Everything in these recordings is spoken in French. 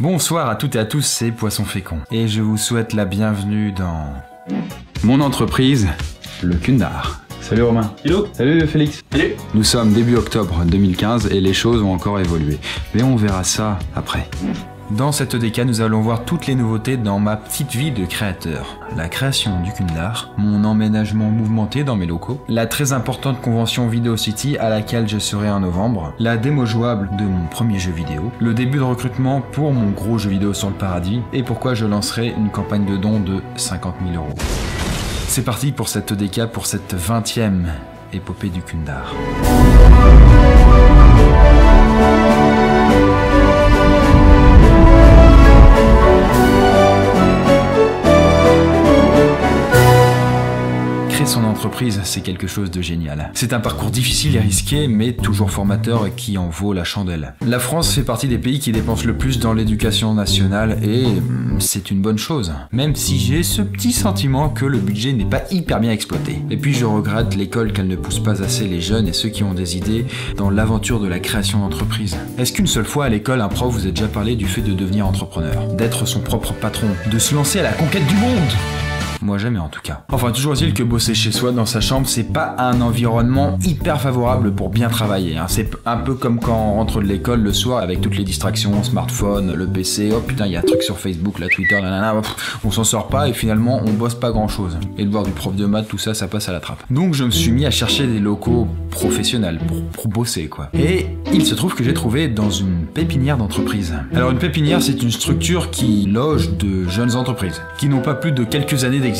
Bonsoir à toutes et à tous, c'est Poisson Fécond. Et je vous souhaite la bienvenue dans mon entreprise, le Kundar. Salut Romain. Hello. Salut Félix. Salut. Nous sommes début octobre 2015 et les choses ont encore évolué. Mais on verra ça après. Dans cette EDK, nous allons voir toutes les nouveautés dans ma petite vie de créateur. La création du Kundar, mon emménagement mouvementé dans mes locaux, la très importante convention Video City à laquelle je serai en novembre, la démo jouable de mon premier jeu vidéo, le début de recrutement pour mon gros jeu vidéo sur le paradis, et pourquoi je lancerai une campagne de dons de 50 000 euros. C'est parti pour cette EDK, pour cette 20e épopée du Kundar. Son entreprise, c'est quelque chose de génial. C'est un parcours difficile et risqué, mais toujours formateur et qui en vaut la chandelle. La France fait partie des pays qui dépensent le plus dans l'éducation nationale et hum, c'est une bonne chose. Même si j'ai ce petit sentiment que le budget n'est pas hyper bien exploité. Et puis je regrette l'école qu'elle ne pousse pas assez les jeunes et ceux qui ont des idées dans l'aventure de la création d'entreprise. Est-ce qu'une seule fois à l'école, un prof vous a déjà parlé du fait de devenir entrepreneur, d'être son propre patron, de se lancer à la conquête du monde? Moi jamais en tout cas. Enfin, toujours est-il que bosser chez soi dans sa chambre, c'est pas un environnement hyper favorable pour bien travailler. hein. C'est un peu comme quand on rentre de l'école le soir avec toutes les distractions, smartphone, le PC, oh putain, il y a un truc sur Facebook, la Twitter, nanana, on s'en sort pas et finalement on bosse pas grand chose. Et le voir du prof de maths, tout ça, ça passe à la trappe. Donc je me suis mis à chercher des locaux professionnels pour, pour bosser quoi. Et il se trouve que j'ai trouvé dans une pépinière d'entreprise. Alors une pépinière, c'est une structure qui loge de jeunes entreprises qui n'ont pas plus de quelques années d'existence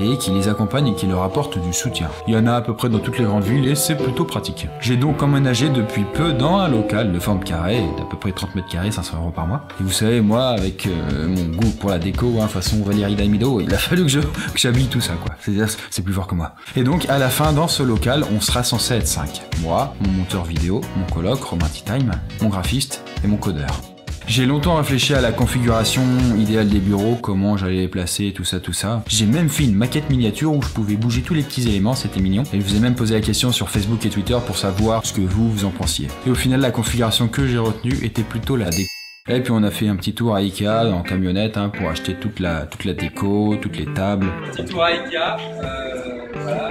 et qui les accompagne et qui leur apporte du soutien. Il y en a à peu près dans toutes les grandes villes et c'est plutôt pratique. J'ai donc emménagé depuis peu dans un local de forme carrée, d'à peu près 30 mètres carrés, 500 euros par mois. Et vous savez, moi, avec euh, mon goût pour la déco, hein, façon Valérie Damido, il a fallu que j'habille tout ça, quoi. C'est-à-dire, c'est plus fort que moi. Et donc, à la fin, dans ce local, on sera censé être 5. Moi, mon monteur vidéo, mon coloc, Romain T-Time, mon graphiste et mon codeur. J'ai longtemps réfléchi à la configuration idéale des bureaux, comment j'allais les placer, tout ça, tout ça. J'ai même fait une maquette miniature où je pouvais bouger tous les petits éléments, c'était mignon. Et je vous ai même posé la question sur Facebook et Twitter pour savoir ce que vous, vous en pensiez. Et au final, la configuration que j'ai retenue était plutôt la déco. Et puis on a fait un petit tour à Ikea en camionnette hein, pour acheter toute la, toute la déco, toutes les tables. Petit tour à Ikea. Euh, voilà.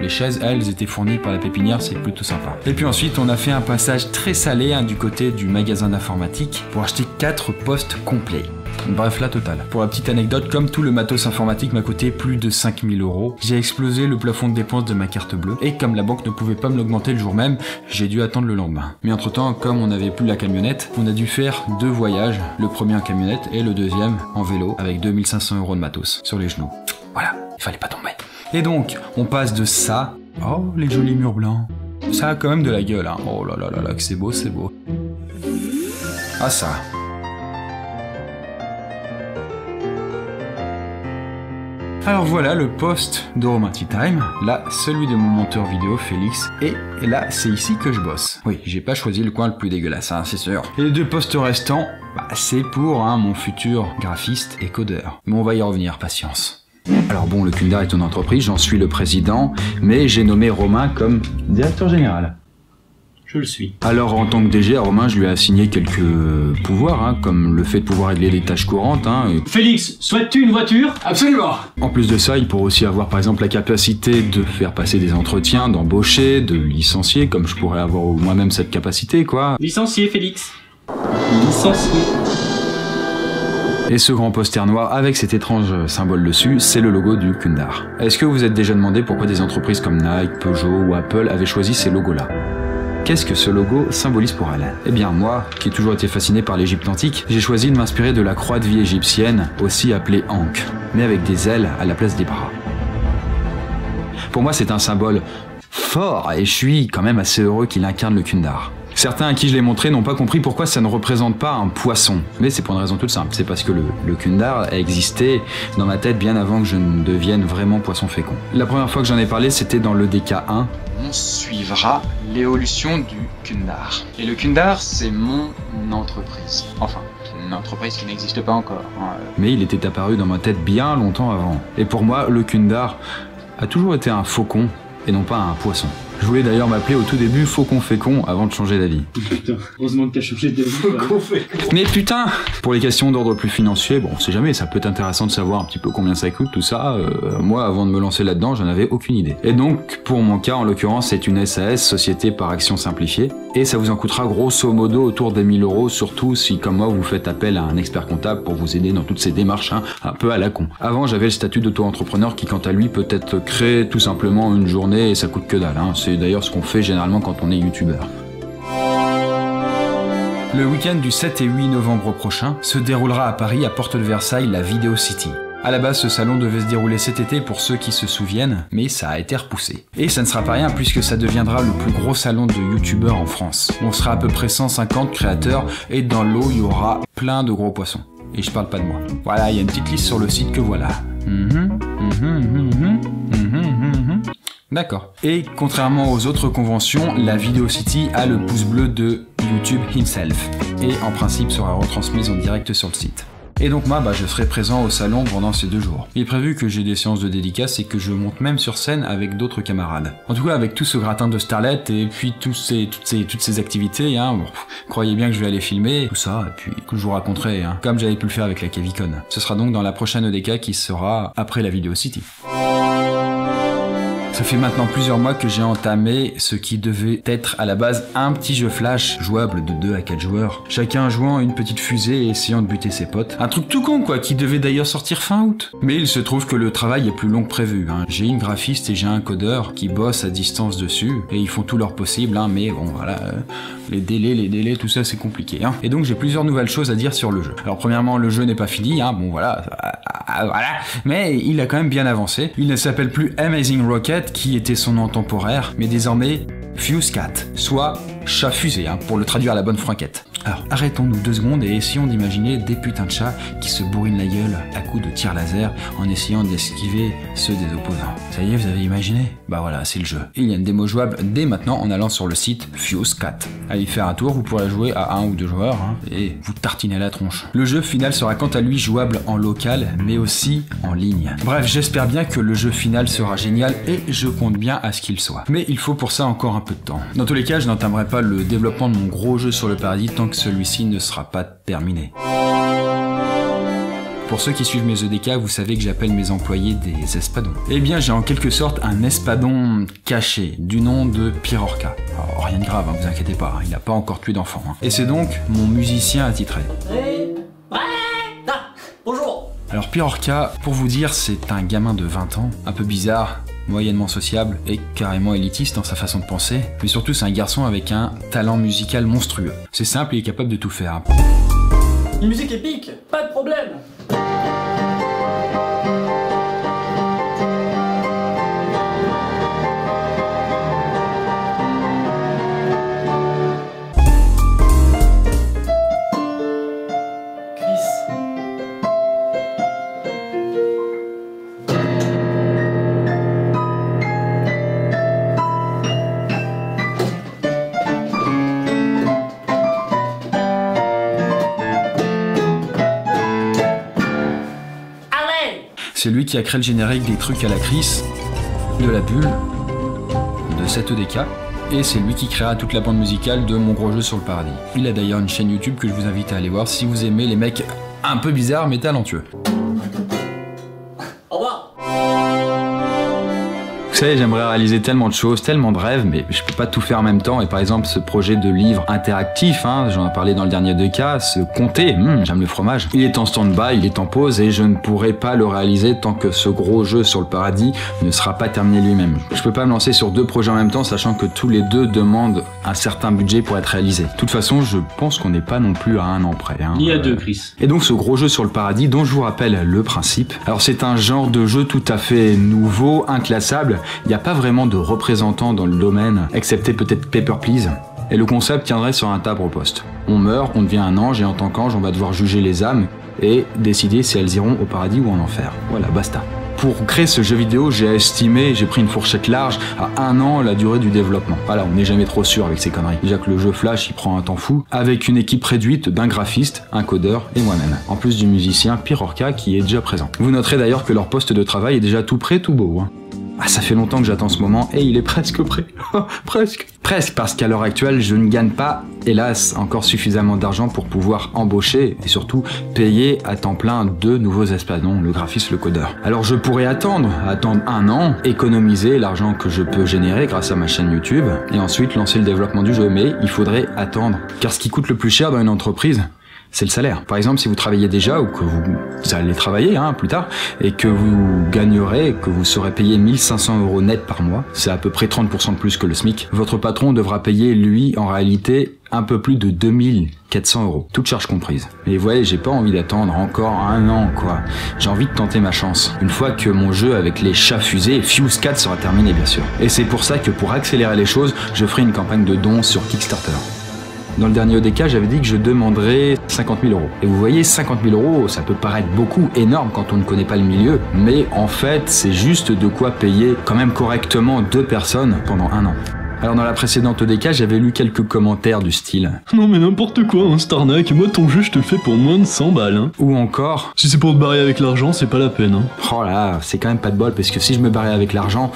Les chaises, elles, étaient fournies par la pépinière, c'est plutôt sympa. Et puis ensuite, on a fait un passage très salé hein, du côté du magasin d'informatique pour acheter 4 postes complets. Bref, la totale. Pour la petite anecdote, comme tout le matos informatique m'a coûté plus de 5000 euros, j'ai explosé le plafond de dépenses de ma carte bleue, et comme la banque ne pouvait pas me l'augmenter le jour même, j'ai dû attendre le lendemain. Mais entre temps, comme on n'avait plus la camionnette, on a dû faire deux voyages, le premier en camionnette et le deuxième en vélo, avec 2500 euros de matos sur les genoux. Voilà, il fallait pas tomber. Et donc, on passe de ça, oh les jolis murs blancs, ça a quand même de la gueule, hein. oh là là là là, que c'est beau, c'est beau. À ça. Alors voilà le poste de Romantic Time, là celui de mon monteur vidéo Félix, et là c'est ici que je bosse. Oui, j'ai pas choisi le coin le plus dégueulasse, hein, c'est sûr. Et les deux postes restants, bah, c'est pour hein, mon futur graphiste et codeur. Mais on va y revenir, patience. Alors bon, le Kundar est une entreprise, j'en suis le président, mais j'ai nommé Romain comme directeur général. Je le suis. Alors en tant que DG, à Romain, je lui ai assigné quelques pouvoirs, hein, comme le fait de pouvoir régler les tâches courantes. Hein, et- Félix, souhaites-tu une voiture? Absolument En plus de ça, il pourrait aussi avoir par exemple la capacité de faire passer des entretiens, d'embaucher, de licencier, comme je pourrais avoir moi-même cette capacité, quoi. Licencié, Félix. Licencié. Et ce grand poster noir avec cet étrange symbole dessus, c'est le logo du Kundar. Est-ce que vous êtes déjà demandé pourquoi des entreprises comme Nike, Peugeot ou Apple avaient choisi ces logos-là? Qu'est-ce que ce logo symbolise pour elle Eh bien moi, qui ai toujours été fasciné par l'Égypte antique, j'ai choisi de m'inspirer de la croix de vie égyptienne, aussi appelée Ankh, mais avec des ailes à la place des bras. Pour moi c'est un symbole fort et je suis quand même assez heureux qu'il incarne le Kundar. Certains à qui je l'ai montré n'ont pas compris pourquoi ça ne représente pas un poisson. Mais c'est pour une raison toute simple, c'est parce que le, le Kundar a existé dans ma tête bien avant que je ne devienne vraiment poisson fécond. La première fois que j'en ai parlé, c'était dans le DK1. On suivra l'évolution du Kundar. Et le Kundar, c'est mon entreprise. Enfin, une entreprise qui n'existe pas encore. hein. Mais il était apparu dans ma tête bien longtemps avant. Et pour moi, le Kundar a toujours été un faucon et non pas un poisson. Je voulais d'ailleurs m'appeler au tout début Faucon Fécon avant de changer d'avis. Putain, heureusement que t'as changé d'avis. quoi. Mais putain Pour les questions d'ordre plus financier, bon, on sait jamais, ça peut être intéressant de savoir un petit peu combien ça coûte, tout ça. euh, moi, avant de me lancer là-dedans, j'en avais aucune idée. Et donc, pour mon cas, en l'occurrence, c'est une SAS, Société par Action Simplifiée, et ça vous en coûtera grosso modo autour des 1000 euros, surtout si, comme moi, vous faites appel à un expert comptable pour vous aider dans toutes ces démarches, hein, un peu à la con. Avant, j'avais le statut d'auto-entrepreneur qui, quant à lui, peut être créé tout simplement une journée et ça coûte que dalle. Hein. C'est d'ailleurs ce qu'on fait généralement quand on est youtubeur. Le week-end du 7 et 8 novembre prochain se déroulera à Paris, à Porte de Versailles, la Video City. À la base, ce salon devait se dérouler cet été pour ceux qui se souviennent, mais ça a été repoussé. Et ça ne sera pas rien puisque ça deviendra le plus gros salon de youtubeurs en France. On sera à peu près 150 créateurs et dans l'eau, il y aura plein de gros poissons. Et je parle pas de moi. Voilà, il y a une petite liste sur le site que voilà. Mhm, mhm, mhm. D'accord. Et contrairement aux autres conventions, la Video City a le pouce bleu de YouTube himself. Et en principe sera retransmise en direct sur le site. Et donc moi, bah, je serai présent au salon pendant ces deux jours. Il est prévu que j'ai des séances de dédicaces et que je monte même sur scène avec d'autres camarades. En tout cas, avec tout ce gratin de starlet et puis ces, toutes, ces, toutes ces activités, hein, croyez bien que je vais aller filmer tout ça et puis que je vous raconterai, hein, comme j'avais pu le faire avec la Cavicon. Ce sera donc dans la prochaine EDK qui sera après la Video City. Ça fait maintenant plusieurs mois que j'ai entamé ce qui devait être à la base un petit jeu flash jouable de 2 à 4 joueurs, chacun jouant une petite fusée et essayant de buter ses potes. Un truc tout con quoi, qui devait d'ailleurs sortir fin août. Mais il se trouve que le travail est plus long que prévu. Hein. J'ai une graphiste et j'ai un codeur qui bossent à distance dessus et ils font tout leur possible, hein, mais bon voilà, euh, les délais, les délais, tout ça c'est compliqué. Hein. Et donc j'ai plusieurs nouvelles choses à dire sur le jeu. Alors premièrement, le jeu n'est pas fini, bon voilà, ah, voilà, mais il a quand même bien avancé. Il ne s'appelle plus Amazing Rocket qui était son nom temporaire, mais désormais Fuse Cat, soit chat fusée, hein, pour le traduire à la bonne franquette. Alors arrêtons-nous deux secondes et essayons d'imaginer des putains de chats qui se bourrinent la gueule à coups de tir laser en essayant d'esquiver ceux des opposants. Ça y est, vous avez imaginé? Bah voilà, c'est le jeu. Il y a une démo jouable dès maintenant en allant sur le site Fuse. Allez faire un tour, vous pourrez jouer à un ou deux joueurs hein, et vous tartiner la tronche. Le jeu final sera quant à lui jouable en local mais aussi en ligne. Bref, j'espère bien que le jeu final sera génial et je compte bien à ce qu'il soit. Mais il faut pour ça encore un peu de temps. Dans tous les cas, je n'entamerai pas le développement de mon gros jeu sur le paradis tant que celui-ci ne sera pas terminé. Pour ceux qui suivent mes EDK, vous savez que j'appelle mes employés des espadons. Eh bien, j'ai en quelque sorte un espadon caché, du nom de Pirorca. Alors, rien de grave, hein, vous inquiétez pas, hein, il n'a pas encore tué d'enfant. hein. Et c'est donc mon musicien attitré. Hey Ah Bonjour Alors Pirorca, pour vous dire, c'est un gamin de 20 ans, un peu bizarre, moyennement sociable et carrément élitiste dans sa façon de penser, mais surtout c'est un garçon avec un talent musical monstrueux. C'est simple, il est capable de tout faire. Une musique épique qui a créé le générique des trucs à la Chris, de la bulle, de cette EDK, et c'est lui qui créera toute la bande musicale de mon gros jeu sur le paradis. Il a d'ailleurs une chaîne YouTube que je vous invite à aller voir si vous aimez les mecs un peu bizarres mais talentueux. Vous savez, j'aimerais réaliser tellement de choses, tellement de rêves, mais je peux pas tout faire en même temps. Et par exemple, ce projet de livre interactif, hein, j'en ai parlé dans le dernier deux cas, ce comté, hum, j'aime le fromage. Il est en stand-by, il est en pause et je ne pourrai pas le réaliser tant que ce gros jeu sur le paradis ne sera pas terminé lui-même. Je peux pas me lancer sur deux projets en même temps, sachant que tous les deux demandent un certain budget pour être réalisés. De toute façon, je pense qu'on n'est pas non plus à un an près. hein. Ni à Euh, deux, Chris. et donc ce gros jeu sur le paradis dont je vous rappelle le principe. Alors c'est un genre de jeu tout à fait nouveau, inclassable. Il n'y a pas vraiment de représentants dans le domaine, excepté peut-être Paper Please. Et le concept tiendrait sur un tabre au poste. On meurt, on devient un ange et en tant qu'ange on va devoir juger les âmes et décider si elles iront au paradis ou en enfer. Voilà, basta. Pour créer ce jeu vidéo, j'ai estimé, j'ai pris une fourchette large, à un an la durée du développement. Voilà, on n'est jamais trop sûr avec ces conneries. Déjà que le jeu Flash, il prend un temps fou, avec une équipe réduite d'un graphiste, un codeur et moi-même. En plus du musicien Pirorca qui est déjà présent. Vous noterez d'ailleurs que leur poste de travail est déjà tout prêt, tout beau. hein. Ah, ça fait longtemps que j'attends ce moment et il est presque prêt. presque. Presque, parce qu'à l'heure actuelle, je ne gagne pas, hélas, encore suffisamment d'argent pour pouvoir embaucher et surtout payer à temps plein deux nouveaux espadons, le graphiste, le codeur. Alors je pourrais attendre, attendre un an, économiser l'argent que je peux générer grâce à ma chaîne YouTube et ensuite lancer le développement du jeu, mais il faudrait attendre. Car ce qui coûte le plus cher dans une entreprise, c'est le salaire. Par exemple, si vous travaillez déjà ou que vous, allez travailler hein, plus tard et que vous gagnerez, que vous serez payé 1500 euros net par mois, c'est à peu près 30% de plus que le SMIC, votre patron devra payer, lui, en réalité, un peu plus de 2400 euros, toutes charges comprises. Mais vous voyez, j'ai pas envie d'attendre encore un an, quoi. J'ai envie de tenter ma chance. Une fois que mon jeu avec les chats fusés, Fuse 4 sera terminé, bien sûr. Et c'est pour ça que pour accélérer les choses, je ferai une campagne de dons sur Kickstarter. Dans le dernier ODK, j'avais dit que je demanderais 50 000 euros. Et vous voyez, 50 000 euros, ça peut paraître beaucoup, énorme quand on ne connaît pas le milieu, mais en fait, c'est juste de quoi payer quand même correctement deux personnes pendant un an. Alors dans la précédente ODK, j'avais lu quelques commentaires du style. Non mais n'importe quoi, hein, Starnak, moi ton jeu je te fais pour moins de 100 balles. Hein. Ou encore... Si c'est pour te barrer avec l'argent, c'est pas la peine. Hein. Oh là, c'est quand même pas de bol, parce que si je me barrais avec l'argent,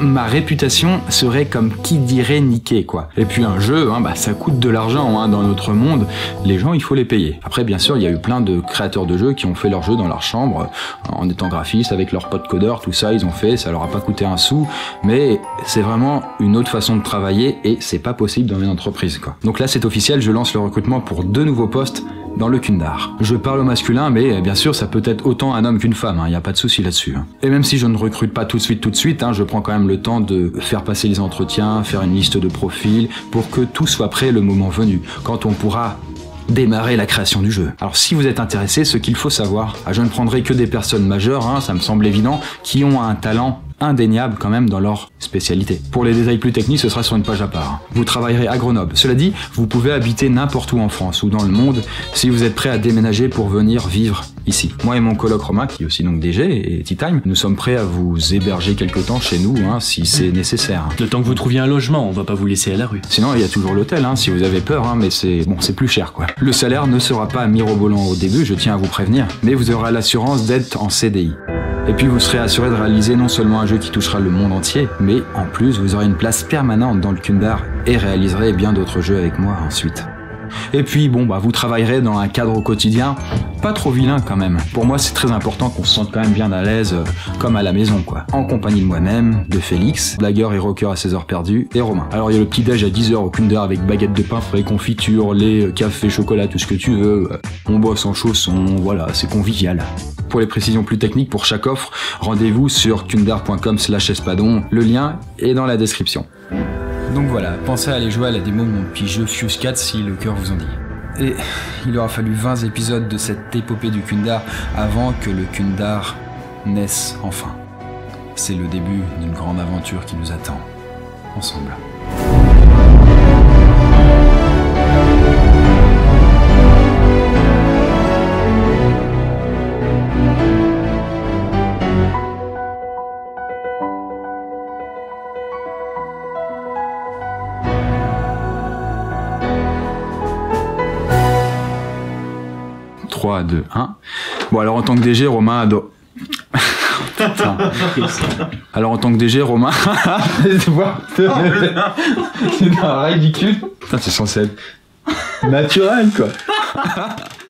ma réputation serait comme qui dirait niquer quoi. Et puis un jeu, hein, bah, ça coûte de l'argent hein, dans notre monde, les gens il faut les payer. Après bien sûr il y a eu plein de créateurs de jeux qui ont fait leur jeu dans leur chambre, en étant graphistes, avec leurs potes codeurs, tout ça ils ont fait, ça leur a pas coûté un sou, mais c'est vraiment une autre façon de travailler et c'est pas possible dans une entreprise quoi. Donc là c'est officiel, je lance le recrutement pour deux nouveaux postes dans le Kundar. Je parle au masculin, mais bien sûr, ça peut être autant un homme qu'une femme, il hein, n'y a pas de souci là-dessus. Hein. Et même si je ne recrute pas tout de suite, tout de suite, hein, je prends quand même le temps de faire passer les entretiens, faire une liste de profils, pour que tout soit prêt le moment venu, quand on pourra démarrer la création du jeu. Alors si vous êtes intéressé, ce qu'il faut savoir, je ne prendrai que des personnes majeures, ça me semble évident, qui ont un talent indéniable quand même dans leur spécialité. Pour les détails plus techniques, ce sera sur une page à part. Vous travaillerez à Grenoble. Cela dit, vous pouvez habiter n'importe où en France ou dans le monde si vous êtes prêt à déménager pour venir vivre ici. Moi et mon coloc Romain, qui est aussi donc DG et Tea Time, nous sommes prêts à vous héberger quelque temps chez nous hein, si c'est nécessaire. Le temps que vous trouviez un logement, on va pas vous laisser à la rue. Sinon, il y a toujours l'hôtel hein, si vous avez peur, hein, mais c'est bon, c'est plus cher quoi. Le salaire ne sera pas mirobolant au début, je tiens à vous prévenir, mais vous aurez l'assurance d'être en CDI. Et puis vous serez assuré de réaliser non seulement un jeu qui touchera le monde entier, mais en plus vous aurez une place permanente dans le Kundar et réaliserez bien d'autres jeux avec moi ensuite. Et puis bon bah vous travaillerez dans un cadre au quotidien pas trop vilain quand même. Pour moi c'est très important qu'on se sente quand même bien à l'aise euh, comme à la maison quoi. En compagnie de moi-même, de Félix, blagueur et rocker à ses heures perdues, et Romain. Alors il y a le petit déj à 10h au Kunder avec baguette de pain frais, confiture, lait, euh, café, chocolat, tout ce que tu veux. On boit sans chausson, voilà, c'est convivial. Pour les précisions plus techniques pour chaque offre, rendez-vous sur kundar.com slash espadon. Le lien est dans la description. Donc voilà, pensez à aller jouer à la démo de mon petit jeu Fuse 4 si le cœur vous en dit. Et il aura fallu 20 épisodes de cette épopée du Kundar avant que le Kundar naisse enfin. C'est le début d'une grande aventure qui nous attend, ensemble. 3, 2, 1. Bon, alors en tant que DG, Romain adore. Alors en tant que DG, Romain. c'est ridicule. c'est censé être naturel, quoi.